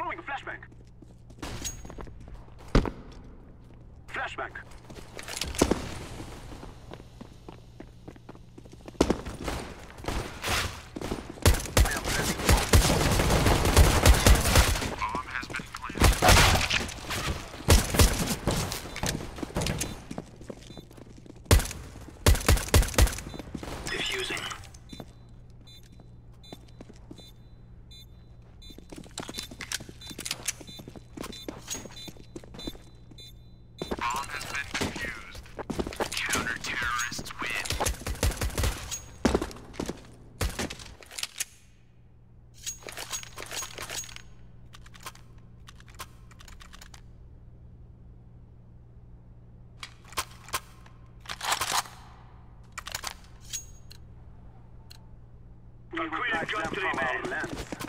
Throwing a flashbang. Flashbang. Got three men.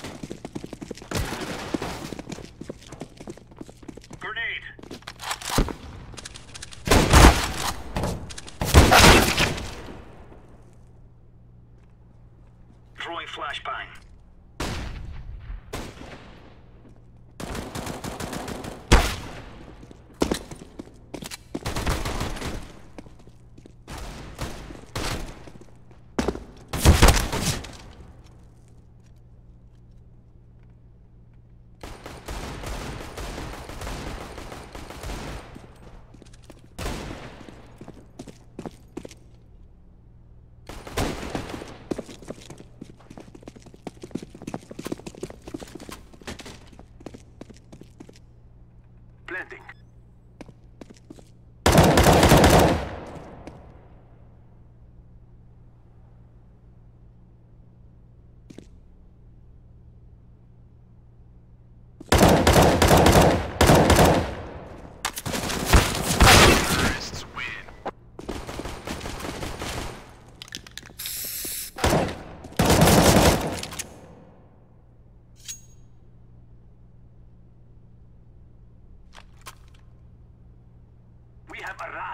parlar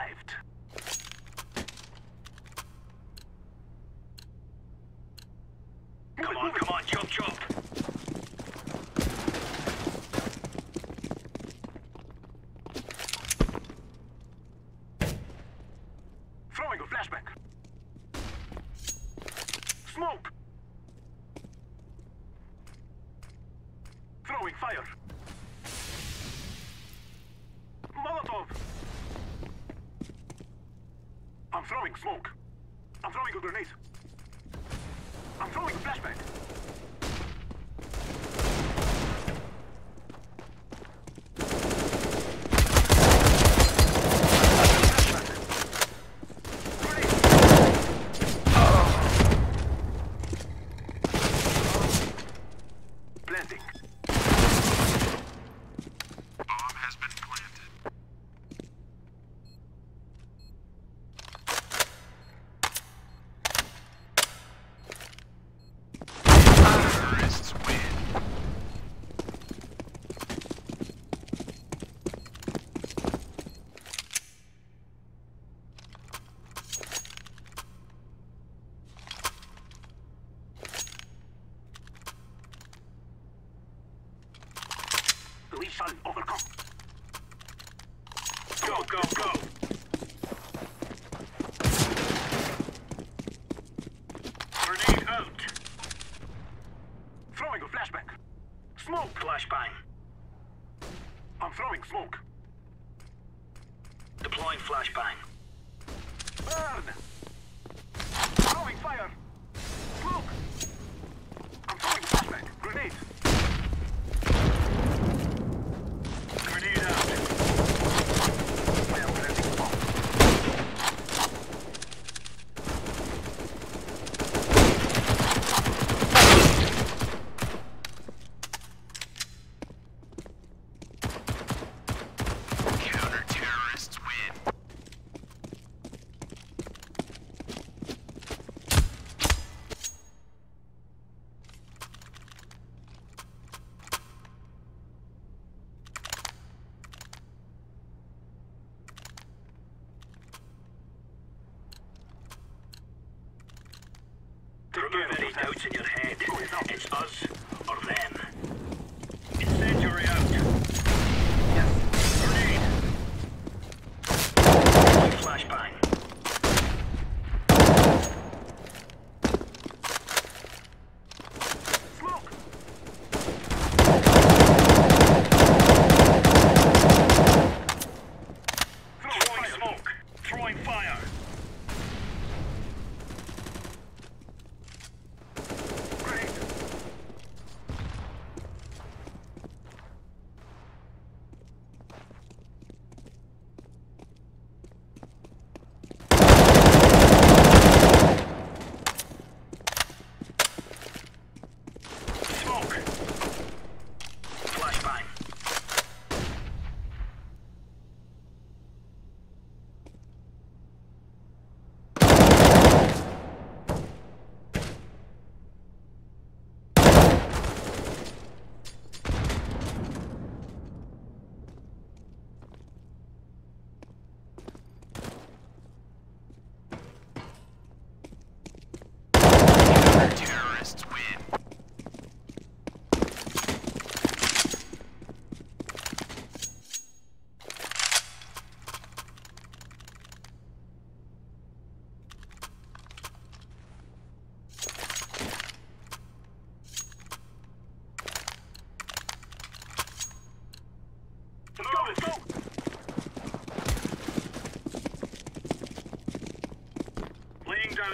smoke. I'm throwing a grenade. I'm throwing a flashbang.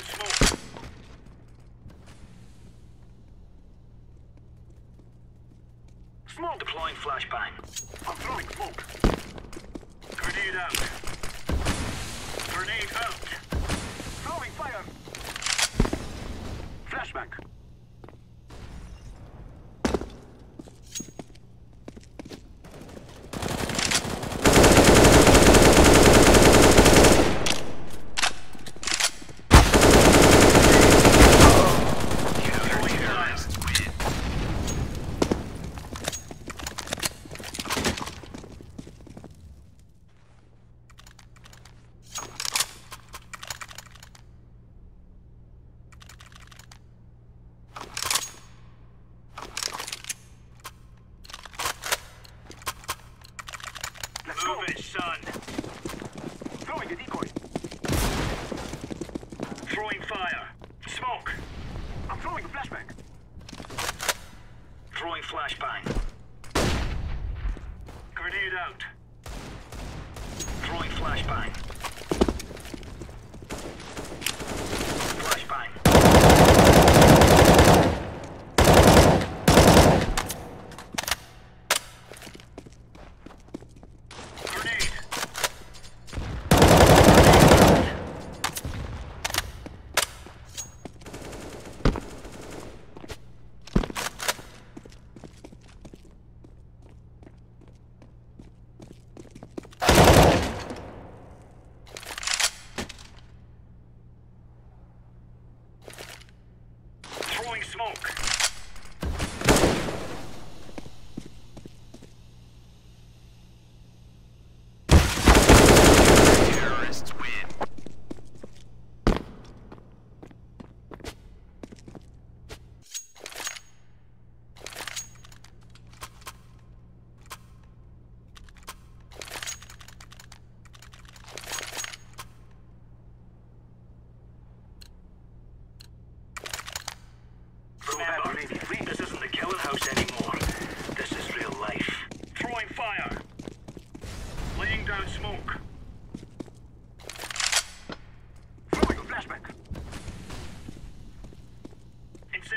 smoke. Smoke deploying flashbang. I'm throwing smoke. Grenade out.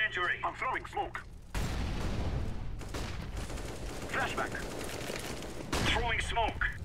injury. I'm throwing smoke. Flashbang. Throwing smoke.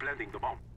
planting the bomb.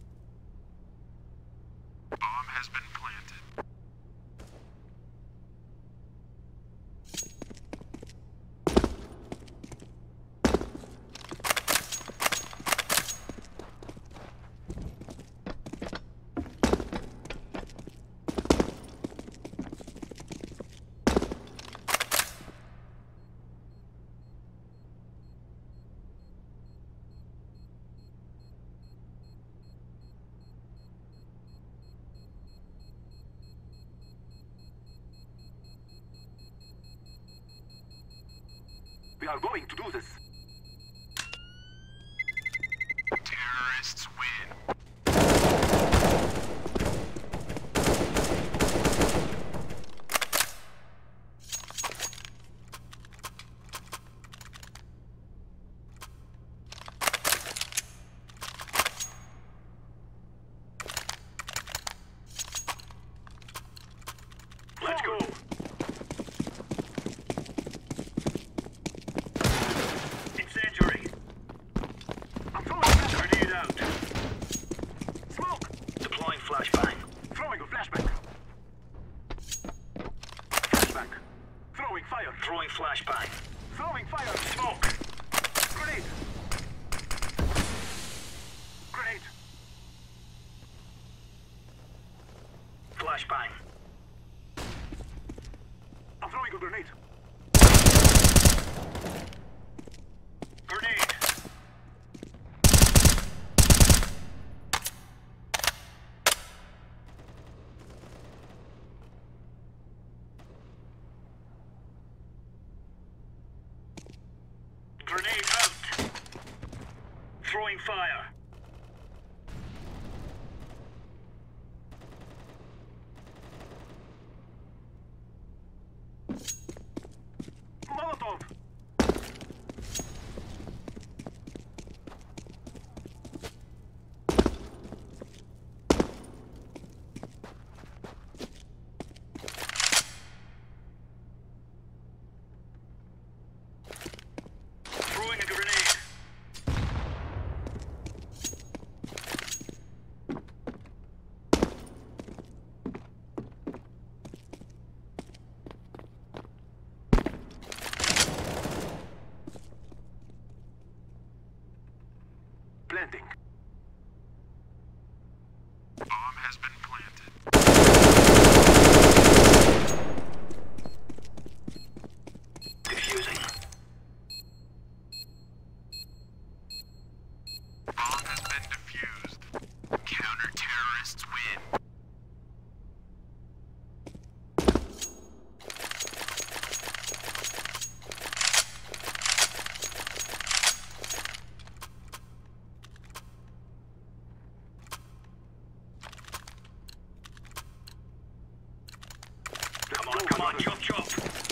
do this. Grenade out. Throwing fire. chop chop.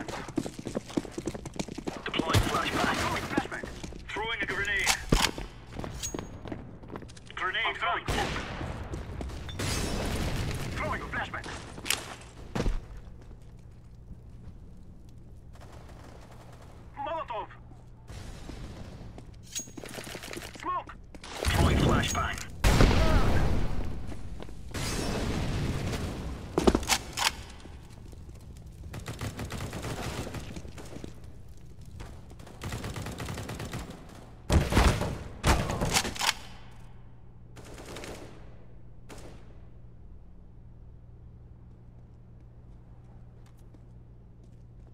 Let's go, my friends. Deploying flashbang. Throwing flashbang. Throwing a grenade. I'm Grenade throwing out. smoke. Throwing a flashbang. Molotov. Smoke. Throwing flashbang.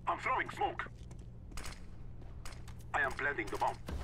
I'm throwing smoke. I am planting the bomb.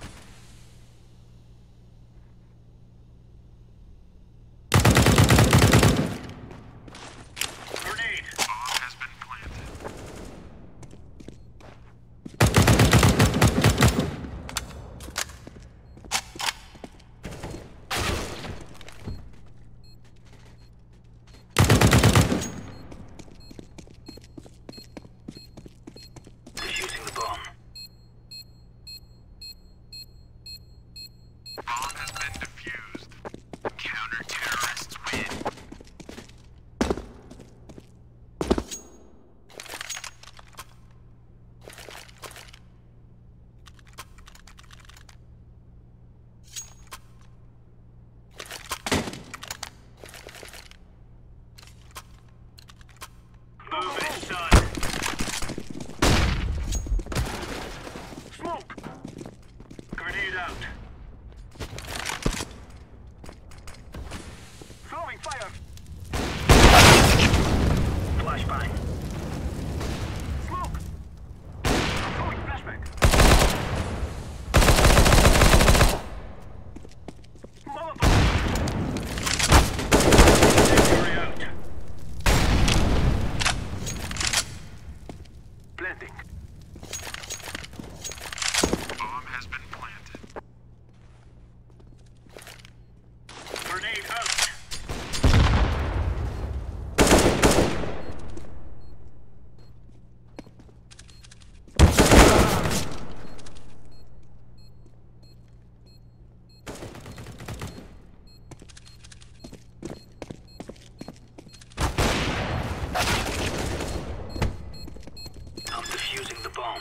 Defusing the bomb.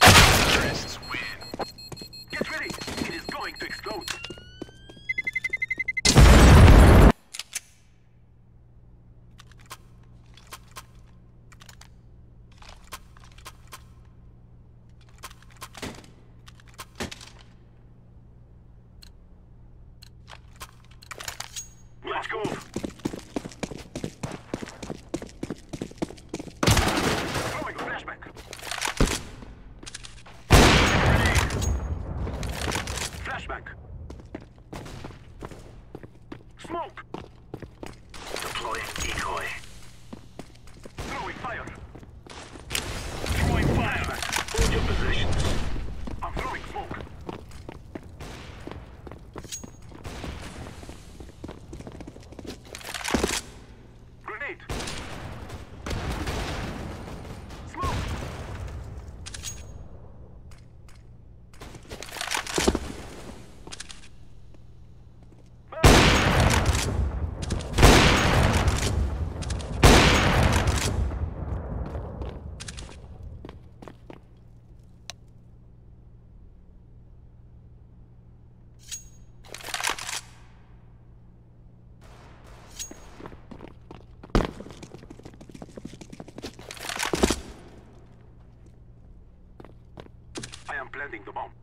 Terrorists win. Get ready. It is going to explode. Let's go. Throwing a flashbang. Flashbang. Smoke. Deploying decoy. Throwing fire. Throwing fire. Hold your positions. I'm throwing smoke. The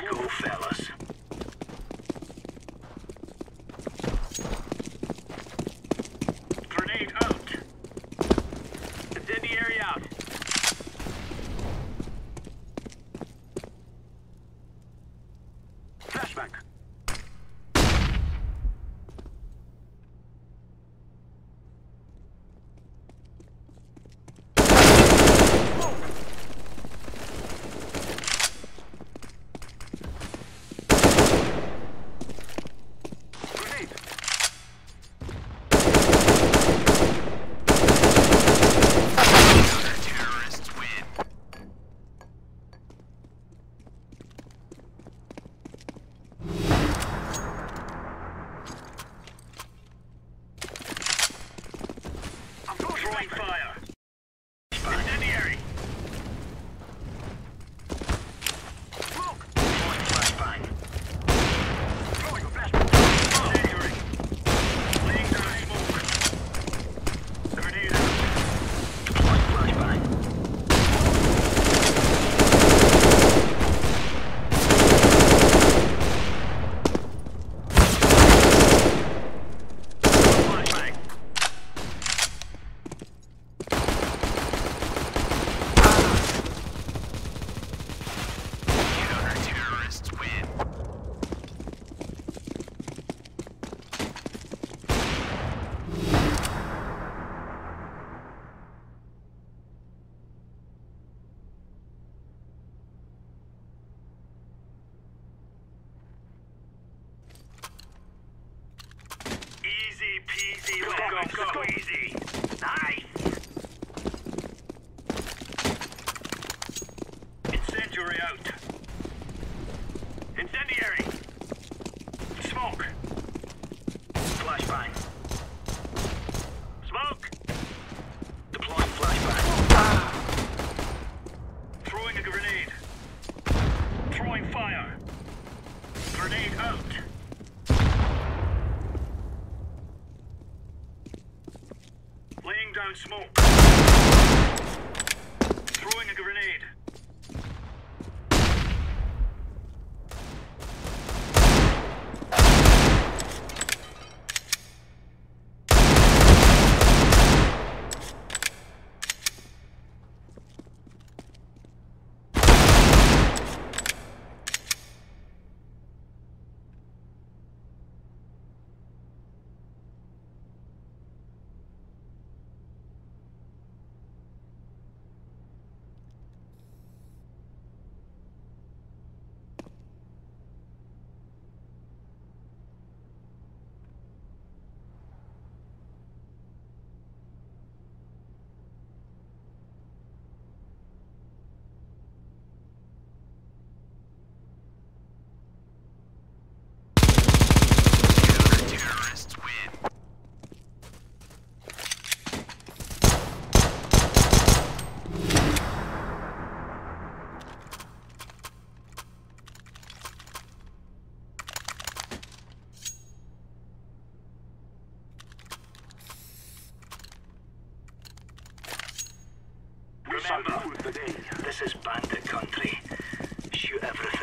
Go, fellas. Grenade out. Incendiary out. Flashbang. Grenade. Terrorists win. I'm throwing Throwing flashbang. fire. Incendiary. Smoke. Deploying flashbang. Throwing a flashbang. Incendiary. Laying down smoke. Grenade out. Deploying flashbang. see you. Go, go, go. Easy. Nice. Incendiary out. Incendiary. Smoke. Flashbang. Smoke. Deploying flashbang. Throwing a grenade. Throwing fire. Grenade out. Laying down smoke. Throwing a grenade. Terrorists win. We shall Remember, rule the day. This is bandit country. Shoot everything